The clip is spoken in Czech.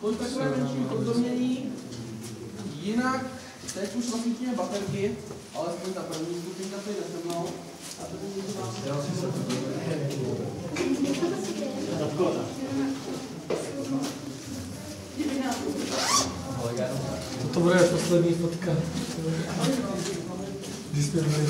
To je takové menší upozornění. Jinak teď už vlastníme baterky, ale jsme ta první skupinka tady jde mnou. A to bude to se To bude poslední fotka. Když jsme byli.